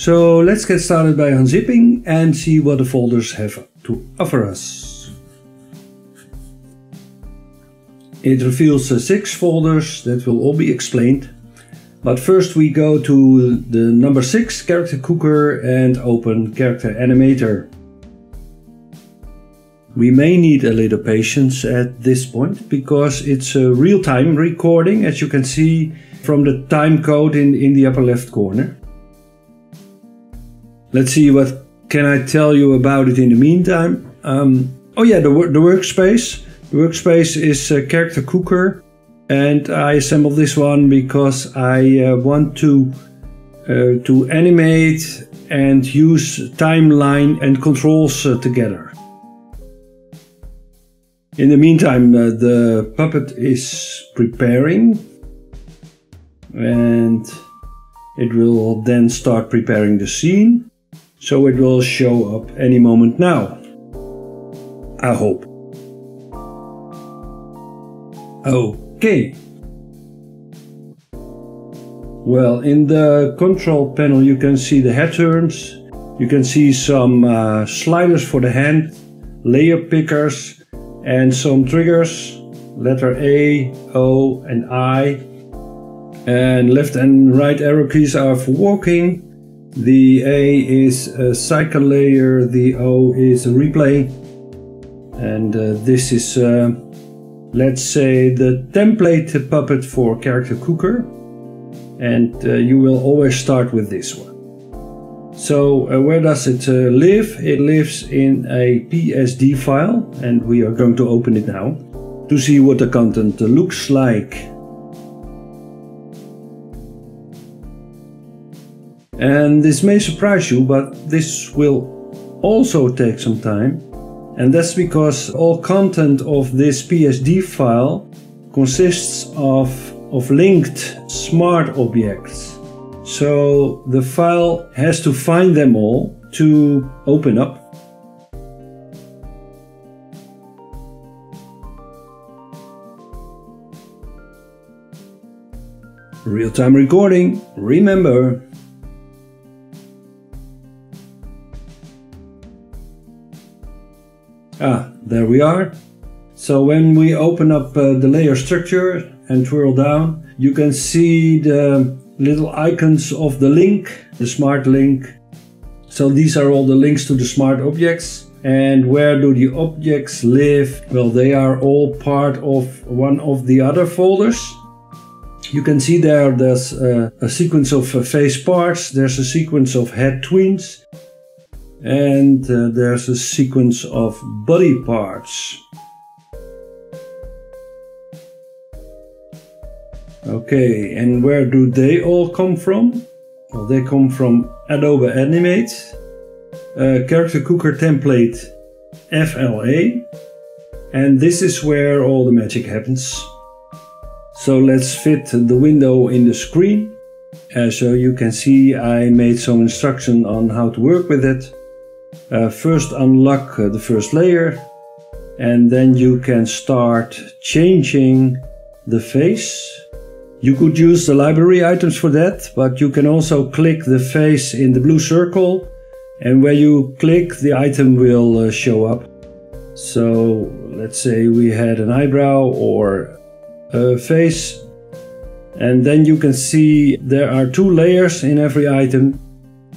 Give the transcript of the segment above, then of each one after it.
So let's get started by unzipping and see what the folders have to offer us. It reveals uh, six folders that will all be explained. But first we go to the number 6 character cooker and open character animator. We may need a little patience at this point because it's a real-time recording as you can see from the time code in, in the upper left corner. Let's see what can I tell you about it in the meantime. Um, oh yeah, the, the workspace. The workspace is a character cooker and I assembled this one because I uh, want to uh, to animate and use timeline and controls uh, together. In the meantime, uh, the puppet is preparing and it will then start preparing the scene. So it will show up any moment now. I hope. Okay. Well, in the control panel you can see the head turns, you can see some uh, sliders for the hand, layer pickers and some triggers, letter A, O and I. And left and right arrow keys are for walking. The A is a cycle layer, the O is a replay. And uh, this is uh, let's say the template puppet for character cooker and uh, you will always start with this one. So uh, where does it uh, live? It lives in a PSD file and we are going to open it now to see what the content looks like. And this may surprise you, but this will also take some time and that's because all content of this PSD file consists of, of linked smart objects. So the file has to find them all to open up. Real-time recording, remember, Ah, there we are. So when we open up uh, the layer structure and twirl down, you can see the little icons of the link, the smart link. So these are all the links to the smart objects. And where do the objects live? Well, they are all part of one of the other folders. You can see there there's a, a sequence of uh, face parts, there's a sequence of head tweens, and uh, there's a sequence of body parts. Okay, and where do they all come from? Well, they come from Adobe Animate, Character Cooker template FLA, and this is where all the magic happens. So let's fit the window in the screen. Uh, so you can see I made some instruction on how to work with it. Uh, first unlock uh, the first layer and then you can start changing the face. You could use the library items for that, but you can also click the face in the blue circle and where you click the item will uh, show up. So let's say we had an eyebrow or a face and then you can see there are two layers in every item.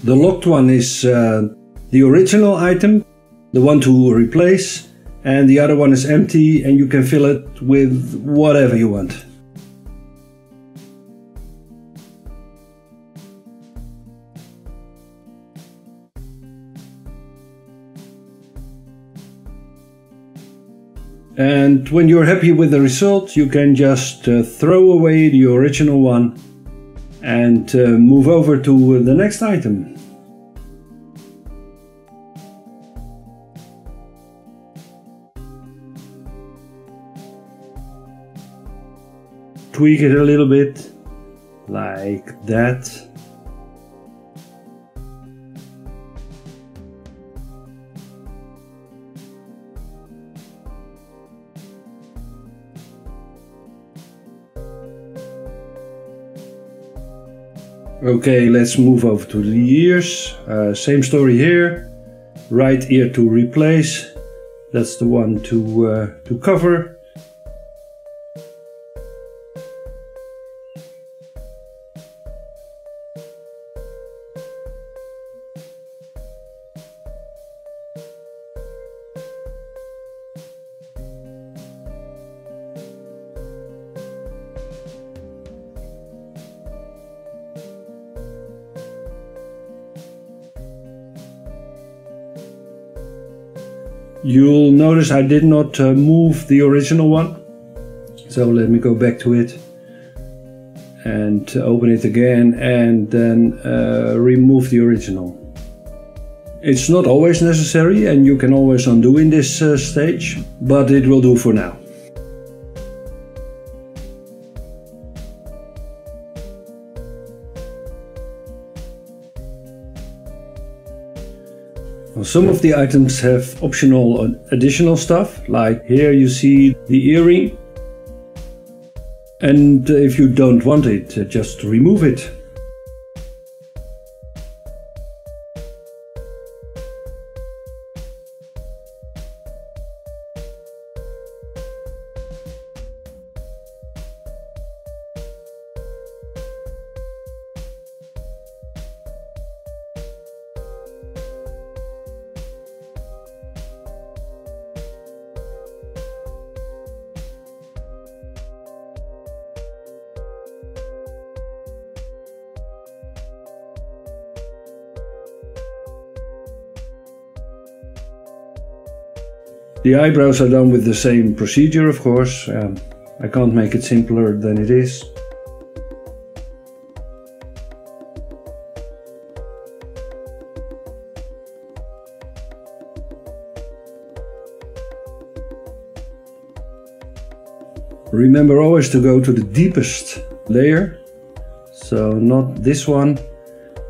The locked one is uh, the original item, the one to replace, and the other one is empty and you can fill it with whatever you want. And when you're happy with the result, you can just uh, throw away the original one and uh, move over to the next item. Tweak it a little bit like that Okay, let's move over to the ears. Uh, same story here. Right ear to replace. That's the one to, uh, to cover. Notice I did not uh, move the original one. So let me go back to it and open it again and then uh, remove the original. It's not always necessary and you can always undo in this uh, stage, but it will do for now. Some of the items have optional additional stuff, like here you see the earring. And if you don't want it, just remove it. The eyebrows are done with the same procedure, of course. Um, I can't make it simpler than it is. Remember always to go to the deepest layer. So not this one,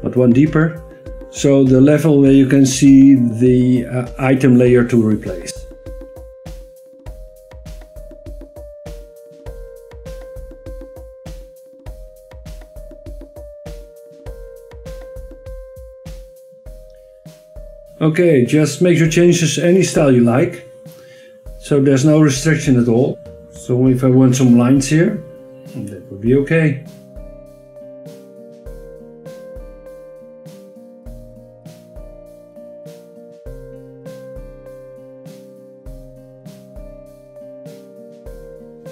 but one deeper. So the level where you can see the uh, item layer to replace. Okay, just make your changes any style you like. So there's no restriction at all. So if I want some lines here, that would be okay.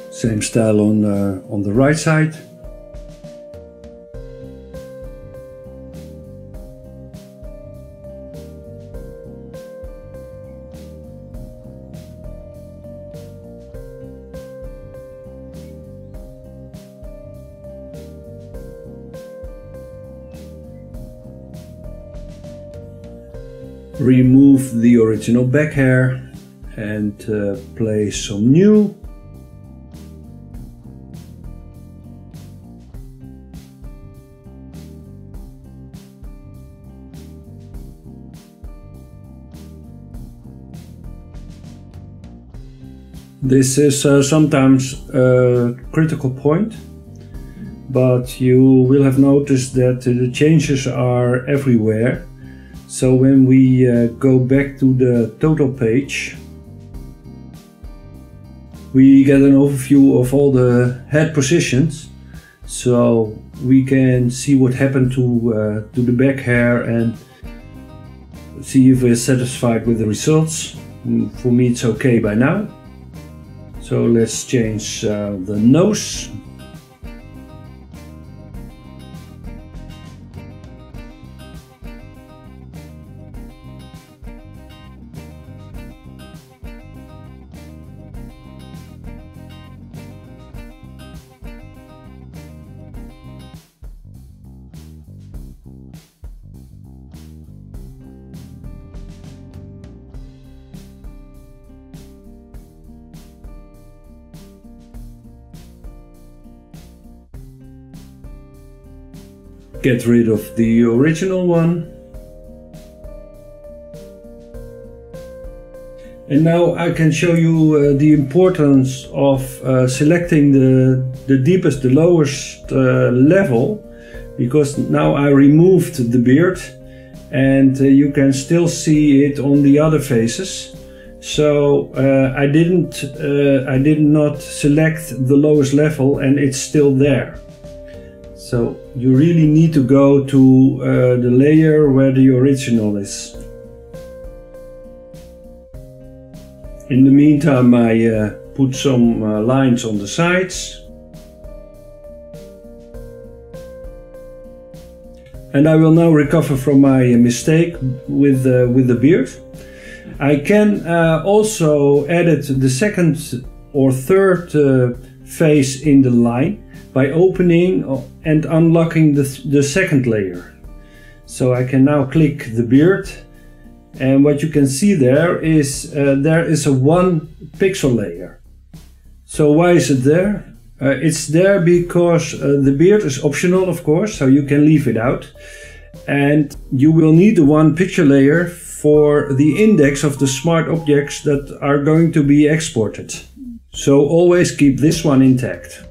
Same style on, uh, on the right side. Original back hair and uh, place some new. This is uh, sometimes a critical point, but you will have noticed that the changes are everywhere so when we uh, go back to the total page, we get an overview of all the head positions. So we can see what happened to, uh, to the back hair and see if we're satisfied with the results. Mm, for me it's okay by now. So let's change uh, the nose get rid of the original one. And now I can show you uh, the importance of uh, selecting the, the deepest, the lowest uh, level because now I removed the beard and uh, you can still see it on the other faces. So uh, I didn't, uh, I did not select the lowest level and it's still there. So you really need to go to uh, the layer where the original is. In the meantime I uh, put some uh, lines on the sides. And I will now recover from my mistake with, uh, with the beard. I can uh, also edit the second or third uh, face in the line by opening and unlocking the, the second layer. So I can now click the beard and what you can see there is uh, there is a one pixel layer. So why is it there? Uh, it's there because uh, the beard is optional, of course, so you can leave it out. And you will need the one picture layer for the index of the smart objects that are going to be exported. So always keep this one intact.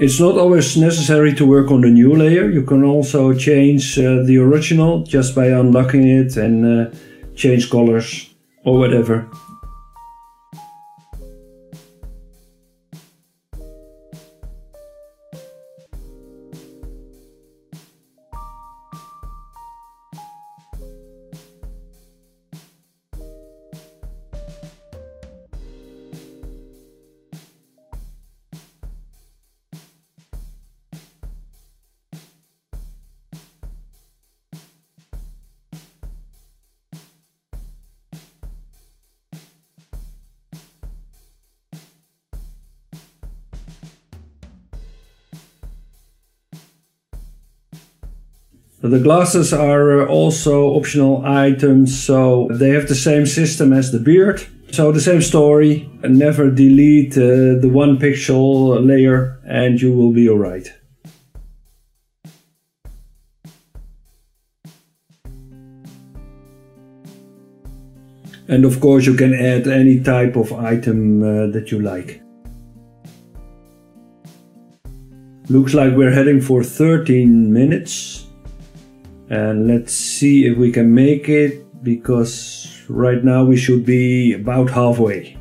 It's not always necessary to work on the new layer. You can also change uh, the original just by unlocking it and uh, change colors or whatever. The glasses are uh, also optional items, so they have the same system as the beard. So the same story, never delete uh, the one pixel layer and you will be alright. And of course you can add any type of item uh, that you like. Looks like we're heading for 13 minutes and let's see if we can make it because right now we should be about halfway.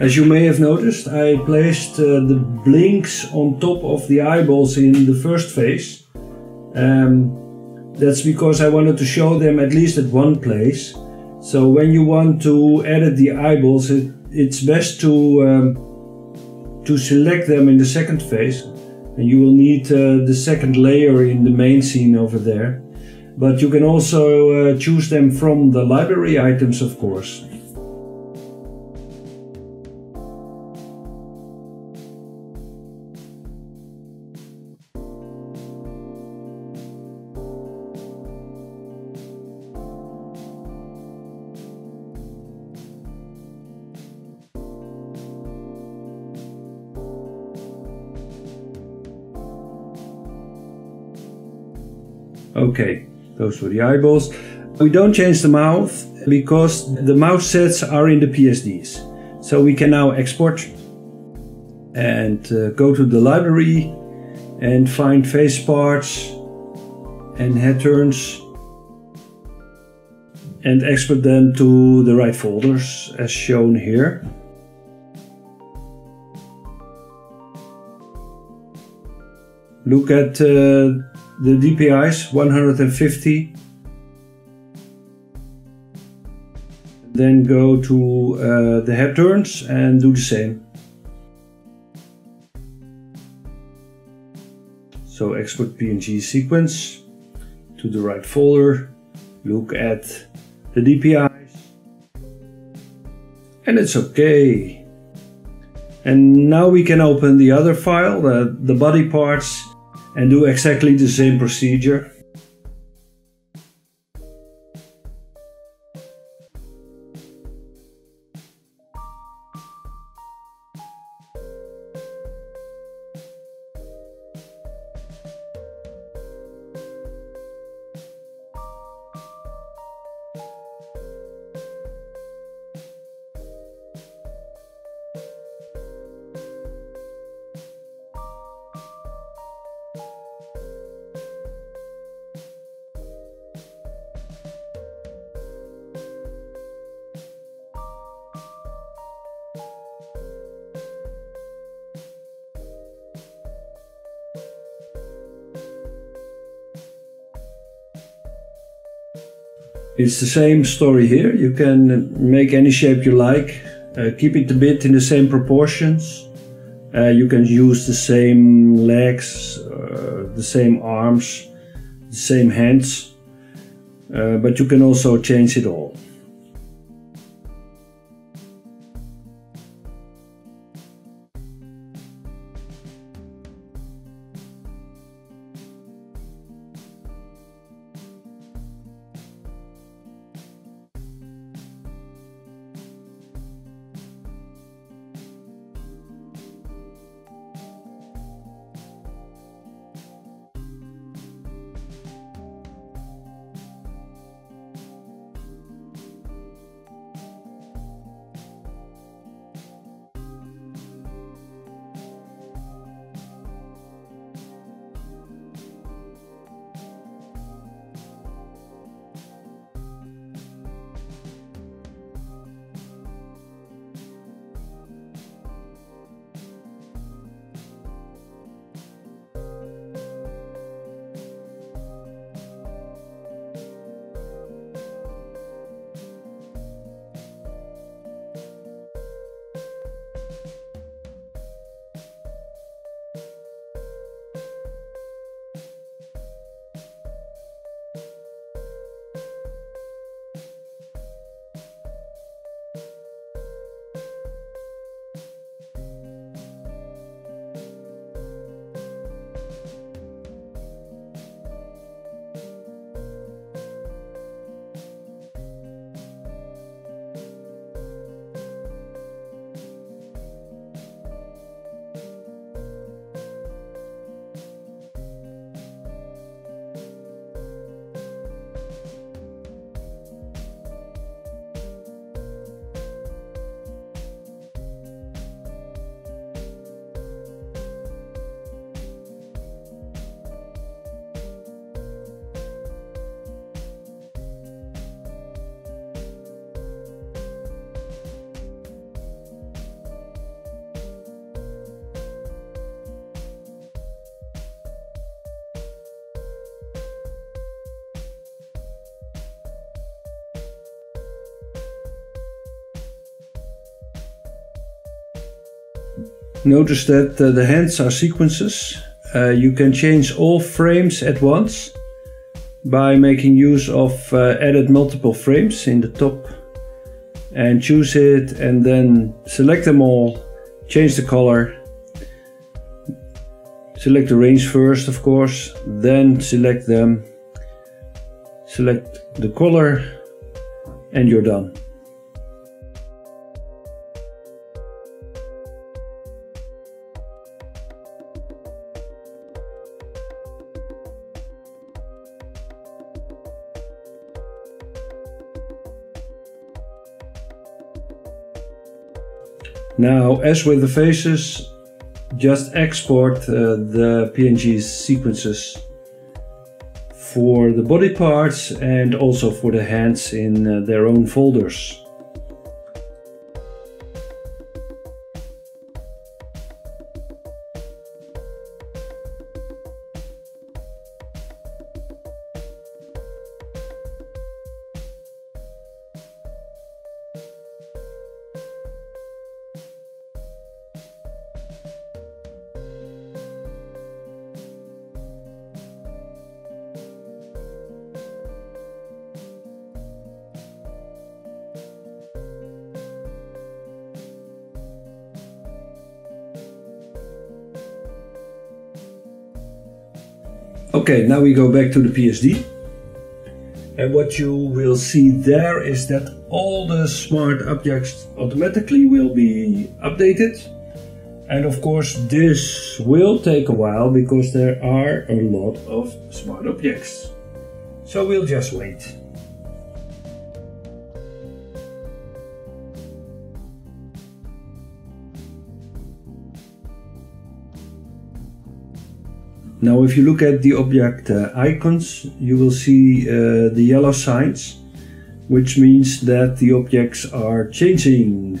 As you may have noticed, I placed uh, the blinks on top of the eyeballs in the first phase. Um, that's because I wanted to show them at least at one place. So when you want to edit the eyeballs, it, it's best to um, to select them in the second phase. And you will need uh, the second layer in the main scene over there. But you can also uh, choose them from the library items, of course. Okay, those were the eyeballs. We don't change the mouth because the mouth sets are in the PSDs. So we can now export and uh, go to the library and find face parts and head turns and export them to the right folders as shown here. Look at uh, the DPIs 150 then go to uh, the head turns and do the same. So export PNG sequence to the right folder, look at the DPIs, and it's okay. And now we can open the other file, the, the body parts, and do exactly the same procedure. It's the same story here. You can make any shape you like, uh, keep it a bit in the same proportions. Uh, you can use the same legs, uh, the same arms, the same hands, uh, but you can also change it all. Notice that uh, the hands are sequences. Uh, you can change all frames at once by making use of uh, edit multiple frames in the top and choose it and then select them all, change the color, select the range first of course, then select them, select the color and you're done. Now, as with the faces, just export uh, the PNG sequences for the body parts and also for the hands in uh, their own folders. Okay, now we go back to the PSD. And what you will see there is that all the smart objects automatically will be updated. And of course this will take a while because there are a lot of smart objects. So we'll just wait. If you look at the object uh, icons, you will see uh, the yellow signs, which means that the objects are changing.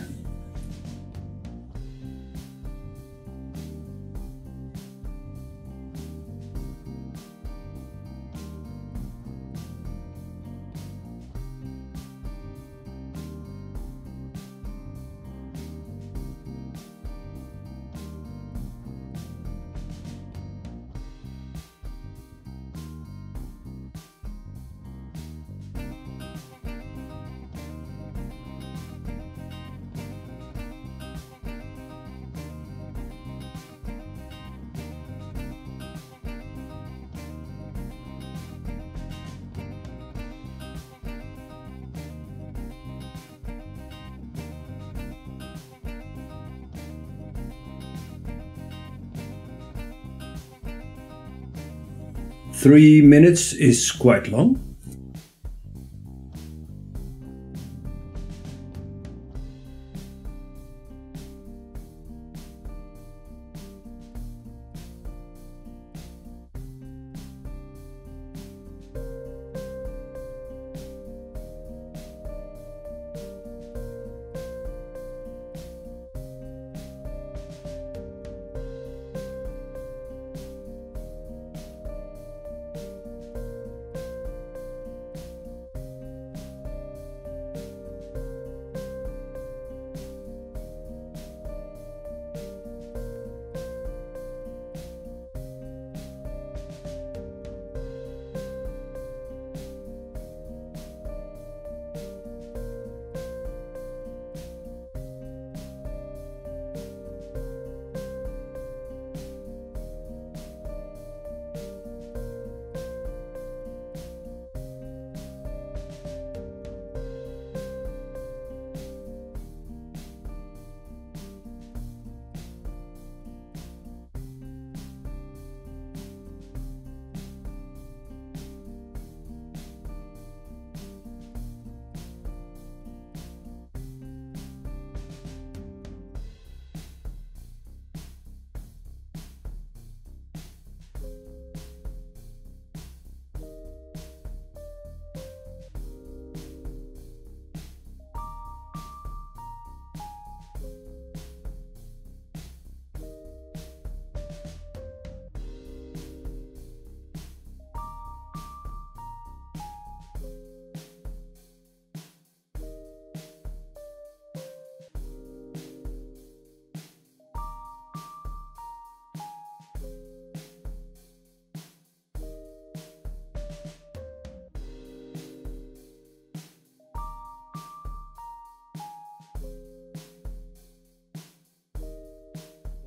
Three minutes is quite long.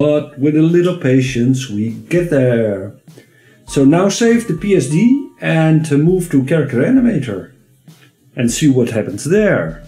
But with a little patience, we get there. So now save the PSD and move to Character Animator and see what happens there.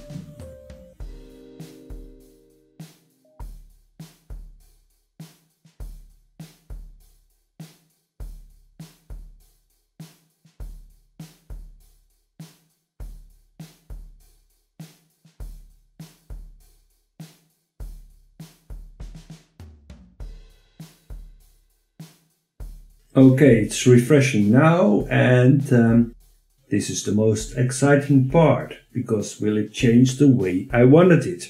Okay, it's refreshing now and um, this is the most exciting part because will it change the way I wanted it?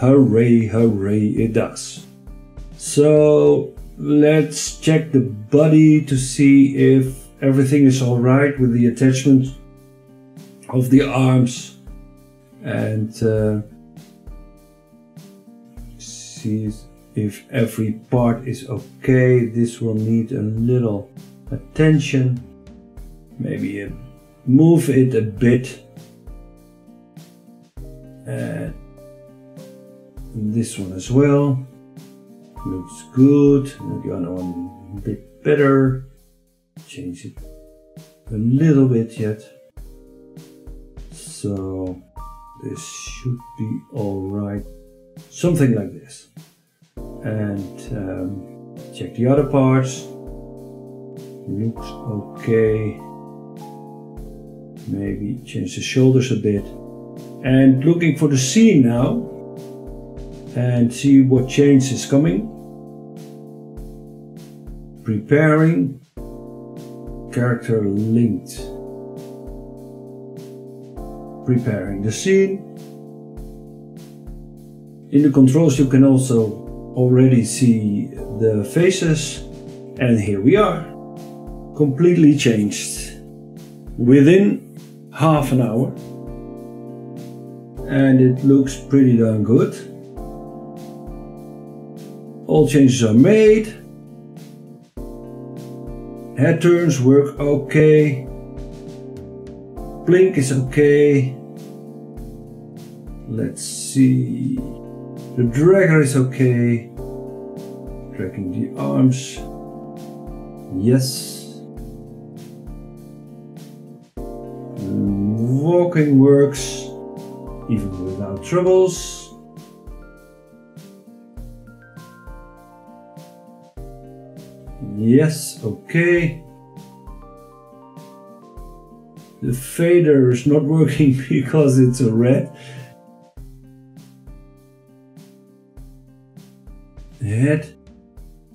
Hooray, hooray, it does. So let's check the body to see if everything is alright with the attachment of the arms and uh, see if every part is okay. This will need a little attention. Maybe move it a bit. And this one as well. Looks good. The other one a bit better. Change it a little bit yet. So this should be alright. Something like this. And um, check the other parts. Looks okay. Maybe change the shoulders a bit. And looking for the scene now. And see what change is coming. Preparing. Character linked. Preparing the scene. In the controls you can also already see the faces and here we are completely changed within half an hour and it looks pretty darn good all changes are made head turns work okay blink is okay let's see the dragger is okay. Dragging the arms. Yes. walking works even without troubles. Yes, okay. The fader is not working because it's a red. head.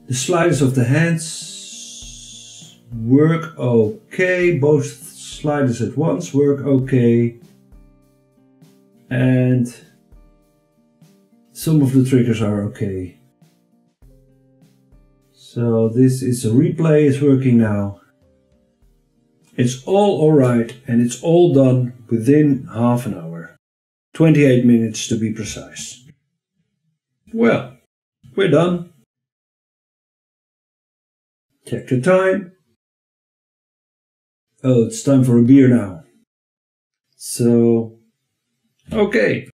The sliders of the hands work okay. Both sliders at once work okay. And some of the triggers are okay. So this is a replay, it's working now. It's all alright and it's all done within half an hour. 28 minutes to be precise. Well, we're done. Check the time. Oh, it's time for a beer now. So, okay.